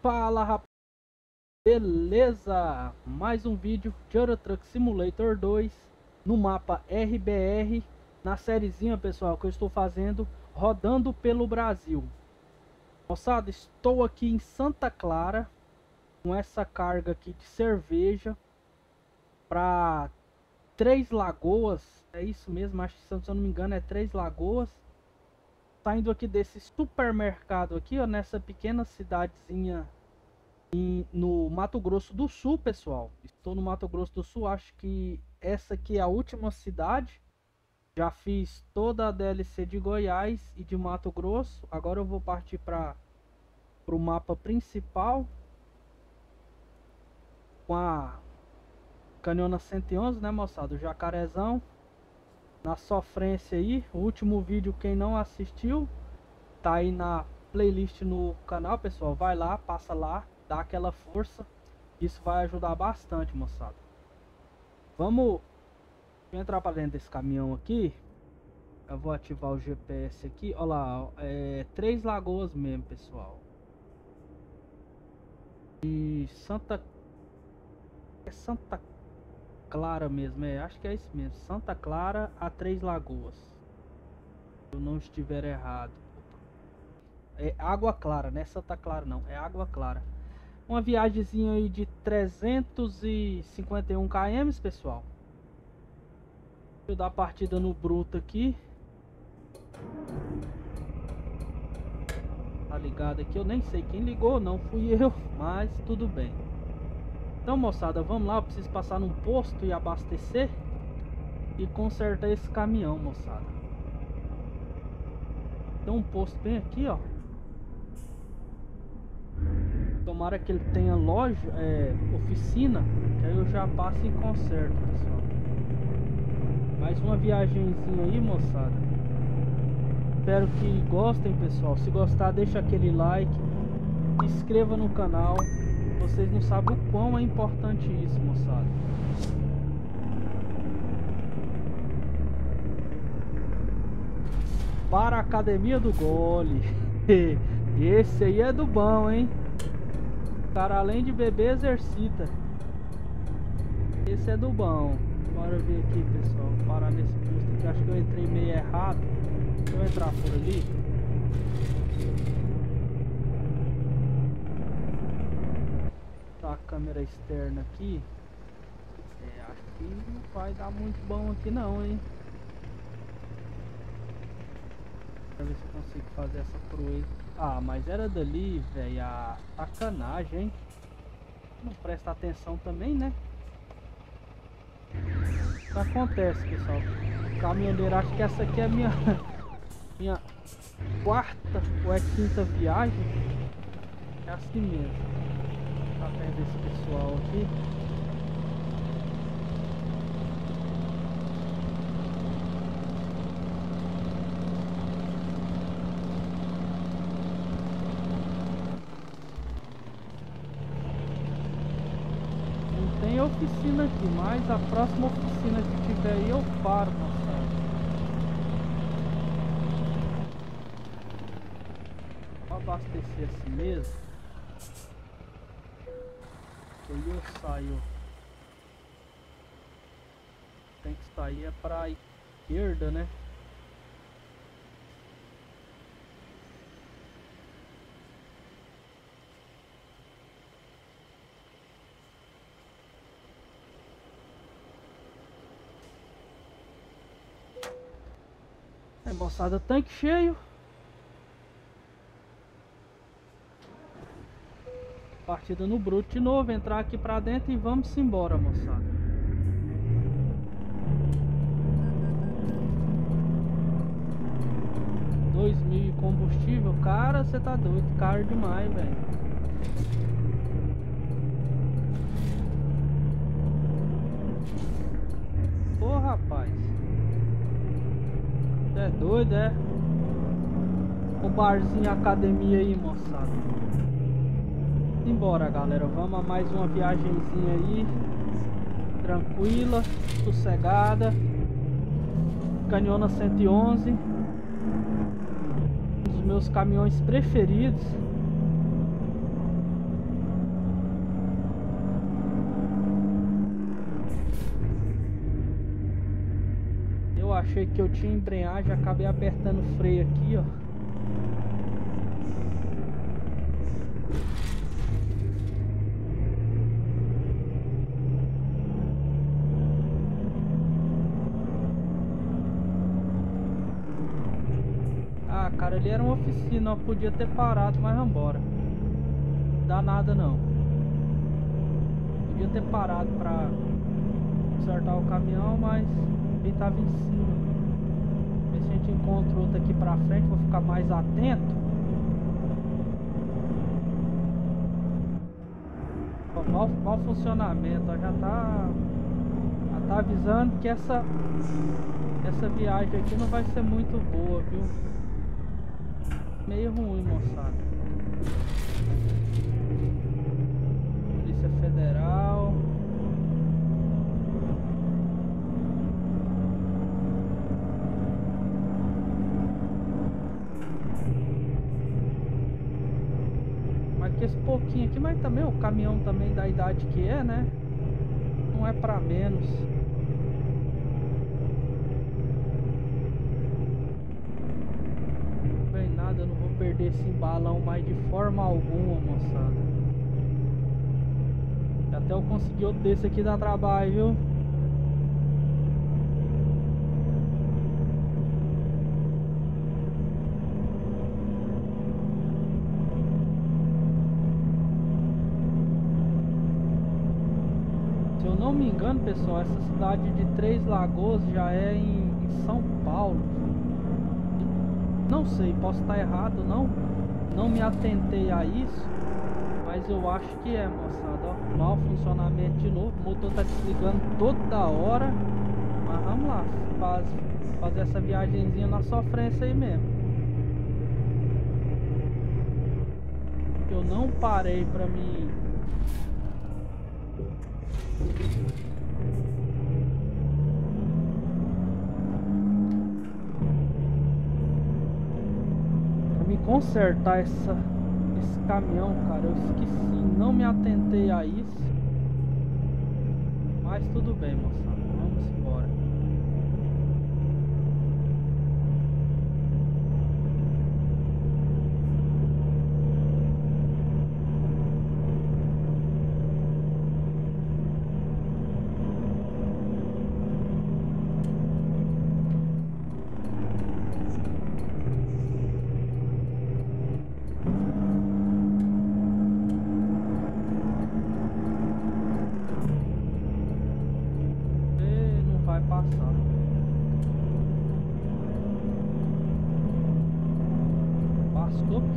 Fala rapaz, beleza? Mais um vídeo de Euro Truck Simulator 2 no mapa RBR na sériezinha pessoal que eu estou fazendo rodando pelo Brasil. Moçada, estou aqui em Santa Clara com essa carga aqui de cerveja para Três Lagoas, é isso mesmo, acho que se eu não me engano é Três Lagoas. Saindo aqui desse supermercado aqui, ó, nessa pequena cidadezinha em, no Mato Grosso do Sul, pessoal. Estou no Mato Grosso do Sul, acho que essa aqui é a última cidade. Já fiz toda a DLC de Goiás e de Mato Grosso. Agora eu vou partir para o mapa principal com a Canhona 111, né, moçada? O Jacarezão. Na sofrência aí. O último vídeo, quem não assistiu, tá aí na playlist no canal, pessoal. Vai lá, passa lá, dá aquela força. Isso vai ajudar bastante, moçada. Vamos entrar para dentro desse caminhão aqui. Eu vou ativar o GPS aqui. Olha lá, é Três Lagoas mesmo, pessoal. E Santa é Santa Clara mesmo, é, acho que é isso mesmo. Santa Clara a Três Lagoas. Se eu não estiver errado. É Água Clara, não é Santa Clara não, é Água Clara. Uma viagemzinha aí de 351 km, pessoal. Deixa eu dar partida no bruto aqui. Tá ligado aqui, eu nem sei quem ligou, não fui eu, mas tudo bem. Então moçada, vamos lá, eu preciso passar num posto e abastecer e consertar esse caminhão, moçada. Tem um posto bem aqui, ó. Tomara que ele tenha loja, é, oficina, que aí eu já passo e conserto, pessoal. Mais uma viagemzinha aí, moçada. Espero que gostem, pessoal. Se gostar, deixa aquele like, se inscreva no canal. Vocês não sabem o quão é importante isso, moçada. Para a Academia do Gole. Esse aí é do bom, hein? O cara, além de beber, exercita. Esse é do bom. Bora ver aqui, pessoal. Parar nesse posto aqui. Acho que eu entrei meio errado. Deixa eu entrar por ali. a câmera externa aqui é, acho que não vai dar muito bom aqui não, hein? Pra ver se eu consigo fazer essa proeza. Ah, mas era dali, velho A sacanagem, hein? Não presta atenção também, né? Acontece, pessoal? Caminhoneiro, acho que essa aqui é a minha Minha quarta ou é quinta viagem? É assim mesmo Perto desse pessoal aqui. Não tem oficina aqui, mas a próxima oficina que tiver aí eu paro, moçada. Abastecer assim mesmo aí eu saio? Tem que sair é pra esquerda né? É moçada, tanque cheio Partida no bruto de novo, entrar aqui pra dentro e vamos embora, moçada. Dois mil combustível, cara, você tá doido, caro demais, velho. Ô rapaz, é doido, é? O barzinho academia aí, moçada. Embora galera, vamos a mais uma viagemzinha aí Tranquila, sossegada. Canhona 111. Um dos meus caminhões preferidos. Eu achei que eu tinha embreagem, acabei apertando o freio aqui, ó. cara. Ali era uma oficina, podia ter parado, mas vambora. Não dá nada não. Podia ter parado pra consertar o caminhão, mas ele tava em cima. Ver se a gente encontra outro aqui pra frente, vou ficar mais atento. Ó, mau, mau funcionamento, ó, já tá. Já tá avisando que essa essa viagem aqui não vai ser muito boa, viu? Meio ruim, moçada. Polícia Federal. Mas que esse pouquinho aqui, mas também o caminhão também da idade que é, né? Não é pra menos. Perder esse balão mais de forma alguma, moçada. Até eu conseguir outro desse aqui dá trabalho, viu? Se eu não me engano, pessoal, essa cidade de Três Lagoas já é em, em São Paulo. Não sei, posso estar errado, não. Não me atentei a isso. Mas eu acho que é, moçada. Ó, mal funcionamento de novo. O motor tá desligando toda hora. Mas vamos lá. Faz, fazer essa viagemzinha na sofrência aí mesmo. Eu não parei pra me consertar essa, esse caminhão, cara. Eu esqueci, não me atentei a isso. Mas tudo bem, moçada. Vamos embora.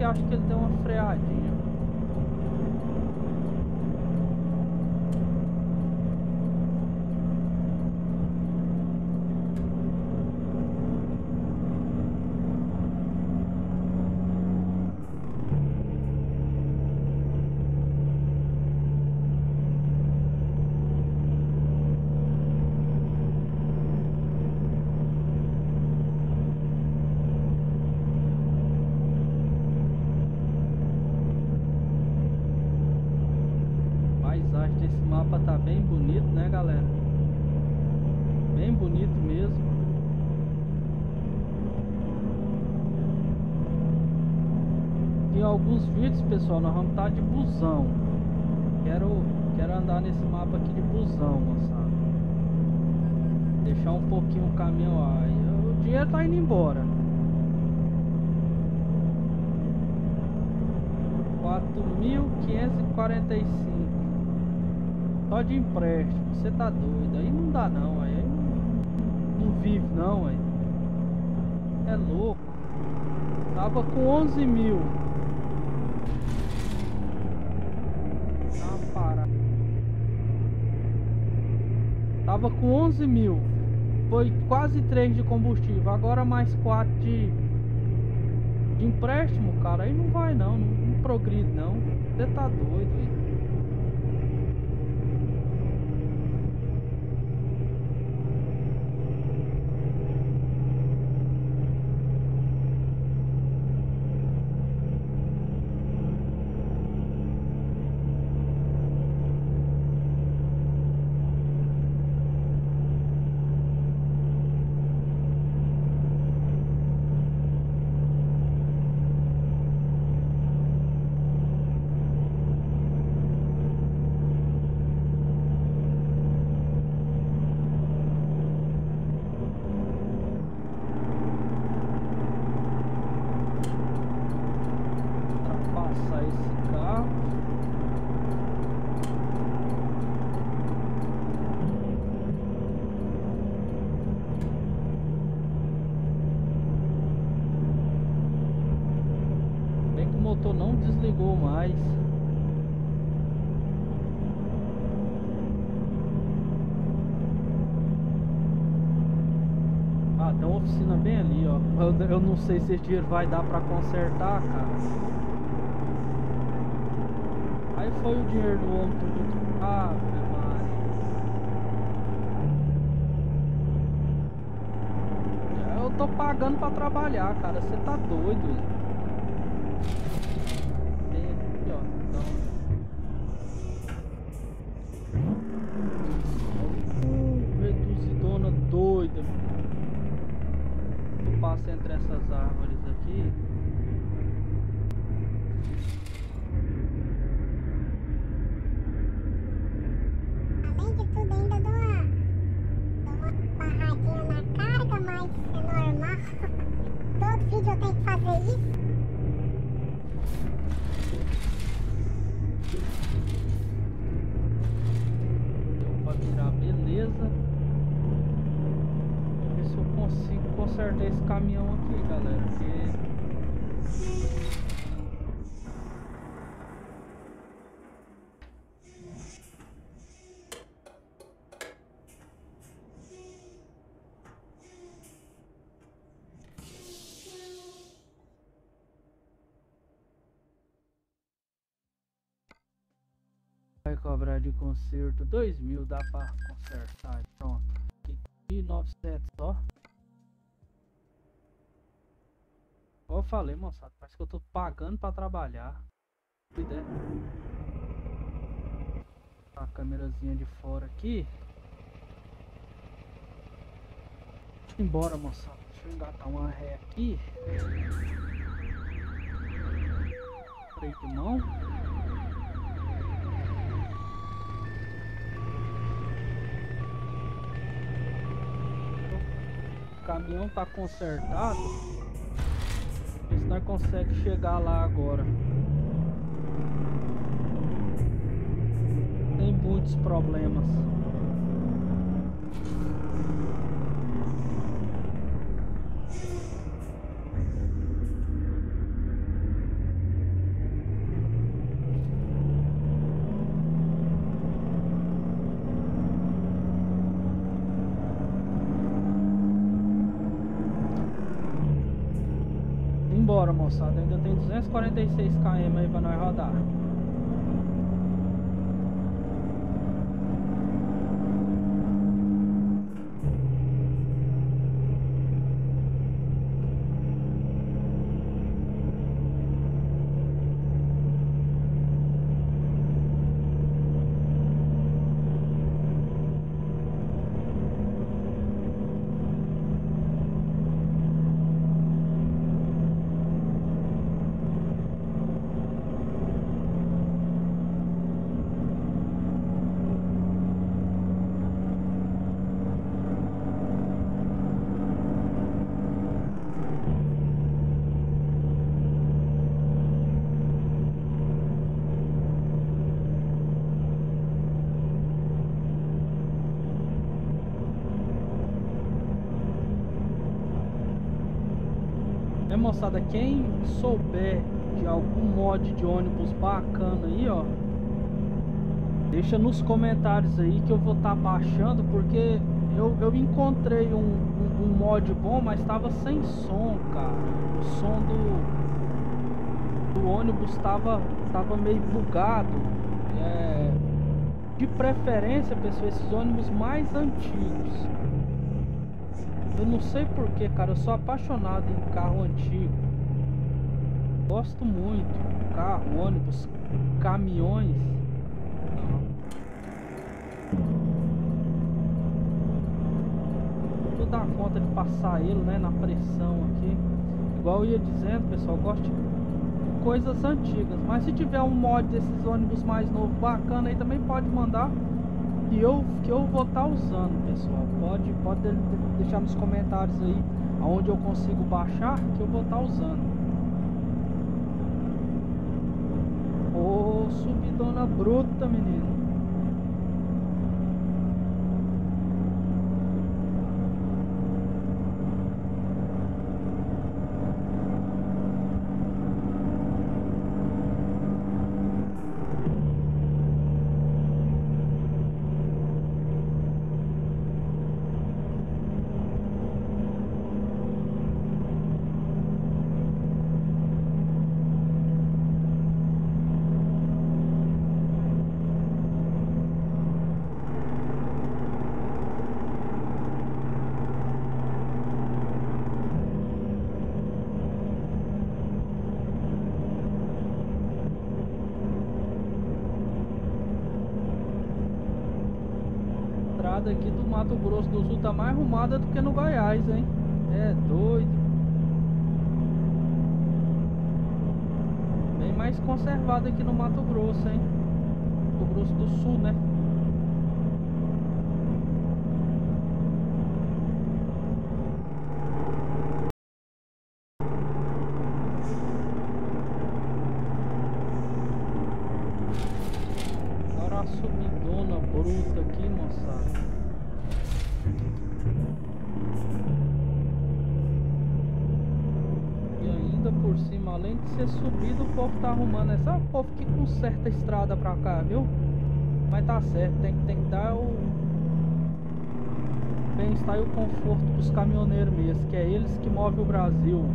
acho que ele deu uma freadinha. Alguns vídeos, pessoal, nós vamos estar de busão. Quero, quero andar nesse mapa aqui de busão, moçada. Deixar um pouquinho o caminhão aí. O dinheiro tá indo embora. 4.545 Só de empréstimo, você tá doido, aí não dá não, aí, não, vive não, aí. É louco. Tava com 11 mil. Tava com 11 mil. Foi quase 3 de combustível. Agora mais 4 de, de empréstimo, cara. Aí não vai não. Não, não progride não. Você tá doido aí. atrás. Ah, tem uma oficina bem ali, ó. Eu, eu não sei se esse dinheiro vai dar pra consertar, cara. Aí foi o dinheiro do homem tudo. Ah, Eu tô pagando pra trabalhar, cara. Você tá doido. Entre essas árvores aqui. Vai cobrar de conserto dois mil, dá pra consertar, pronto. E 900 só. Eu falei, moçada, parece que eu tô pagando pra trabalhar. A câmerazinha de fora aqui. Deixa eu embora, moçada. Deixa eu engatar uma ré aqui. Freio de mão. O caminhão tá consertado se nós consegue chegar lá agora. Tem muitos problemas. embora, moçada. Ainda tem 246 km aí pra nós rodar. Moçada, quem souber de algum mod de ônibus bacana aí, ó Deixa nos comentários aí que eu vou estar tá baixando Porque eu, eu encontrei um, um, um, mod bom, mas tava sem som, cara. O som do, do ônibus tava, tava meio bugado. É, De preferência, pessoal, esses ônibus mais antigos eu não sei porquê, cara. Eu sou apaixonado em carro antigo. Gosto muito. Carro, ônibus, caminhões. Vou dar conta de passar ele, né? Na pressão aqui. Igual eu ia dizendo, pessoal. Gosto de coisas antigas. Mas se tiver um mod desses ônibus mais novos bacana aí, também pode mandar que eu, que eu vou estar tá usando, pessoal. Pode, pode deixar nos comentários aí aonde eu consigo baixar que eu vou estar tá usando. Ô, subidona bruta, menino. estrada aqui do Mato Grosso do Sul tá mais arrumada do que no Goiás, hein? É doido. Bem mais conservada aqui no Mato Grosso, hein? Mato Grosso do Sul, né? Agora uma subidona bruta aqui, moçada. E ainda por cima, além de ser subido, o povo tá arrumando. É só o povo que conserta a estrada pra cá, viu? Mas tá certo, tem, tem que dar o bem-estar e o conforto pros caminhoneiros mesmo, que é eles que movem o Brasil.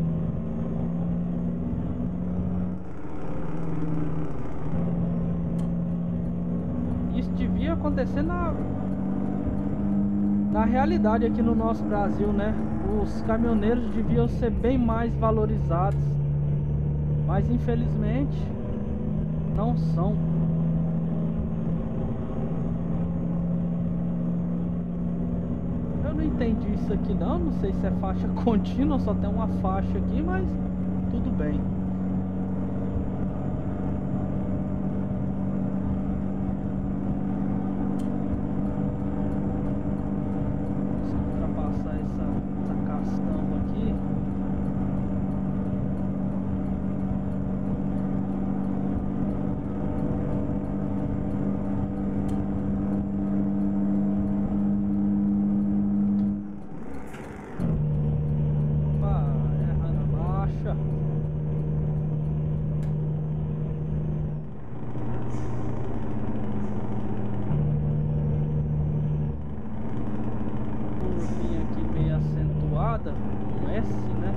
Isso devia acontecer na na realidade aqui no nosso Brasil, né? Os caminhoneiros deviam ser bem mais valorizados, mas infelizmente não são. Eu não entendi isso aqui não, não sei se é faixa contínua, só tem uma faixa aqui, mas tudo bem. Se eu ultrapassar essa, essa castanha aqui. Opa, erra na marcha. curvinha aqui meio acentuada, um S, né?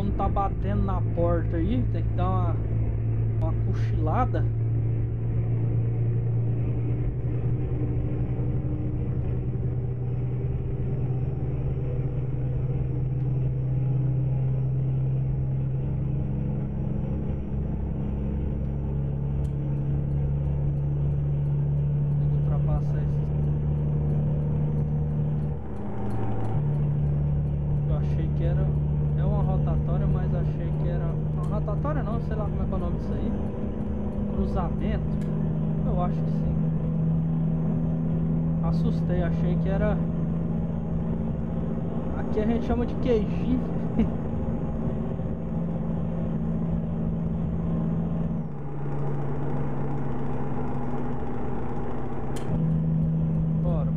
O dono tá batendo na porta aí, tem que dar uma, uma cochilada. Tem que ultrapassar esses Eu achei que era. É uma rotatória, mas achei que era. Uma rotatória não, sei lá como é que é o nome disso aí. Cruzamento? Eu acho que sim. Assustei, achei que era. Aqui a gente chama de queijinho. Bora.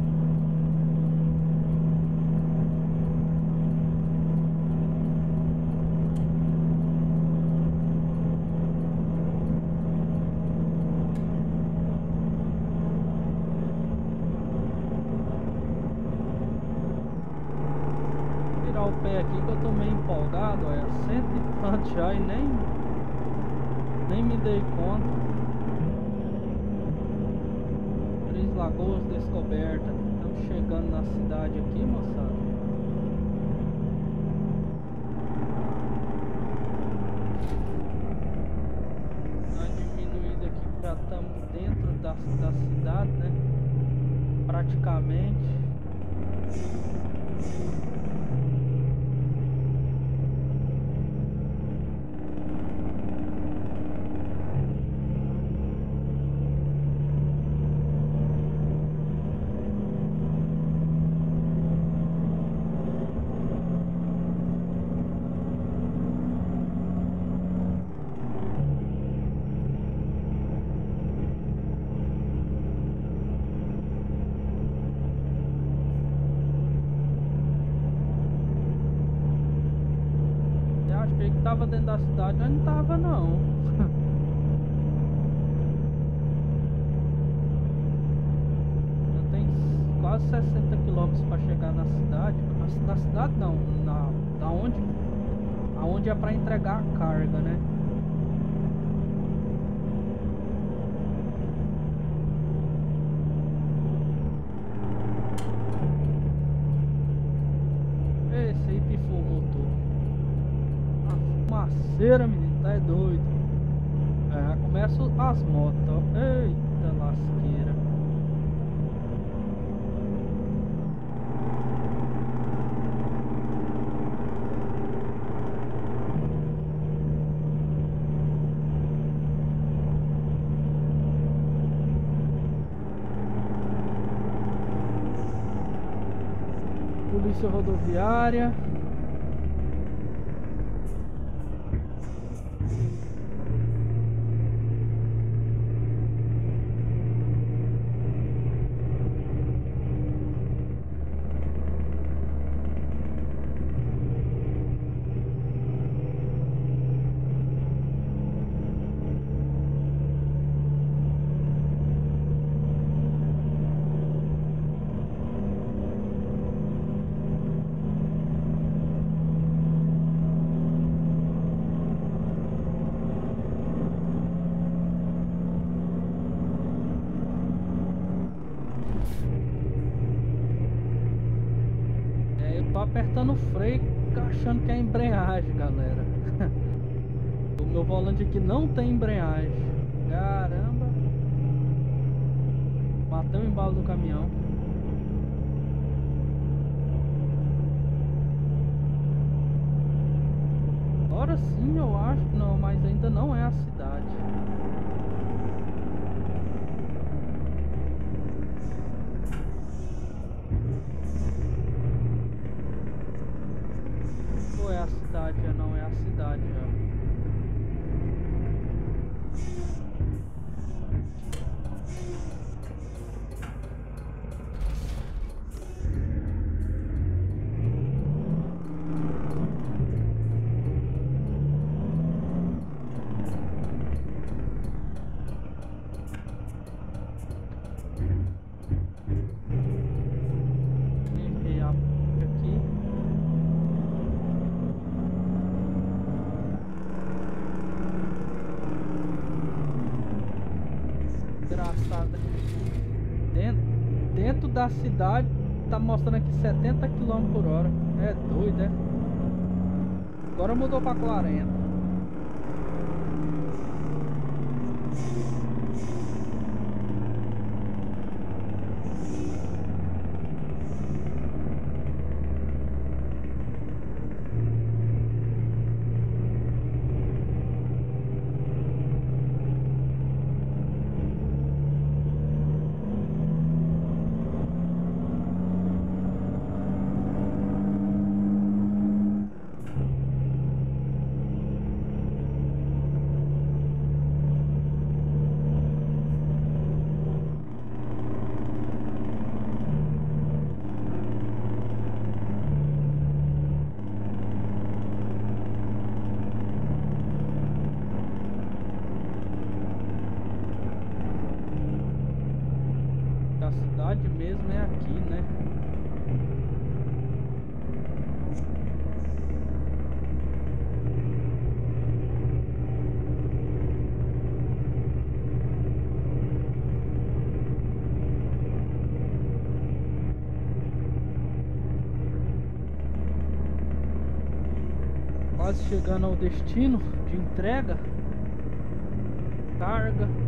Tirar o pé aqui que eu tô meio empolgado, olha, cento e já e nem, nem me dei conta. Três Lagoas descoberta. Estamos chegando na cidade aqui, moçada. Uma diminuída aqui, já estamos dentro da, da cidade, né? Praticamente. Eu achei que tava dentro da cidade, mas não tava não. quase 60 quilômetros para chegar na cidade. Na, na cidade não, na da onde aonde é para entregar a carga, né? Esse aí pifou o motor. A fumaceira, menino, tá é doido. É, começa as motos, ó. Eita lasqueira. Polícia Rodoviária. É, eu tô apertando o freio achando que é embreagem, galera. o meu volante aqui não tem embreagem. Caramba. Bateu o embalo do caminhão. Agora sim eu acho, não, mas ainda não é a cidade. Ou é a cidade? Já não é a cidade já. Errei a p aqui. Engraçado. Dentro, dentro da cidade tá mostrando aqui 70 km por hora. É doido, é? Agora mudou pra 40. A cidade mesmo é aqui, né? Quase chegando ao destino de entrega. Carga.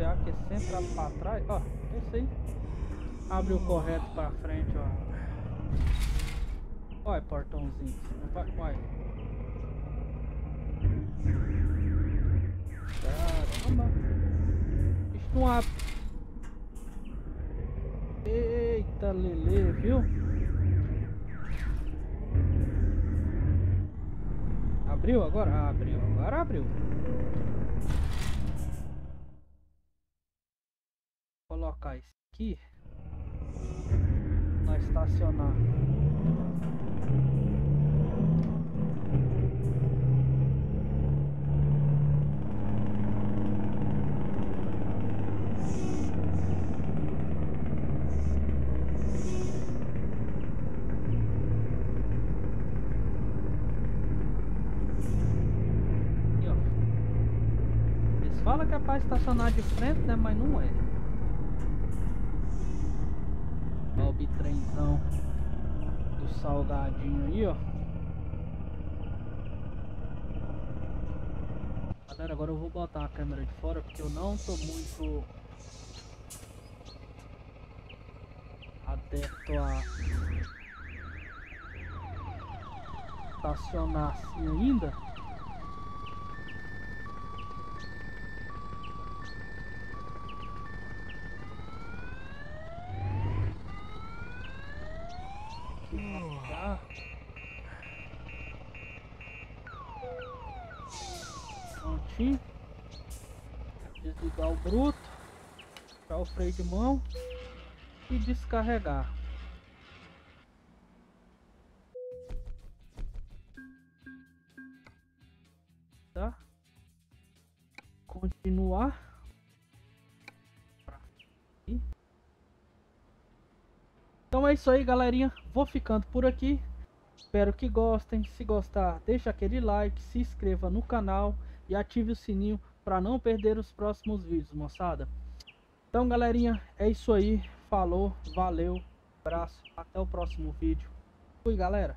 É que é sempre pra trás. Ó, esse aí. Abre o correto pra frente, ó. Olha, portãozinho. Vai, vai. Caramba. Isso não abre. Eita, Lele, viu? Abriu agora? Abriu. Agora abriu. Colocar isso aqui. Pra estacionar. Falam que é pra estacionar de frente, né? Mas não é. Bitrenzão do salgadinho aí, ó. Galera, agora eu vou botar a câmera de fora porque eu não tô muito adepto a estacionar assim ainda. Prontinho. Desligar o bruto. Tirar o freio de mão. E descarregar. Isso aí, galerinha. Vou ficando por aqui. Espero que gostem. Se gostar, deixa aquele like, se inscreva no canal e ative o sininho para não perder os próximos vídeos, moçada. Então, galerinha, é isso aí. Falou, valeu, abraço, até o próximo vídeo. Fui, galera.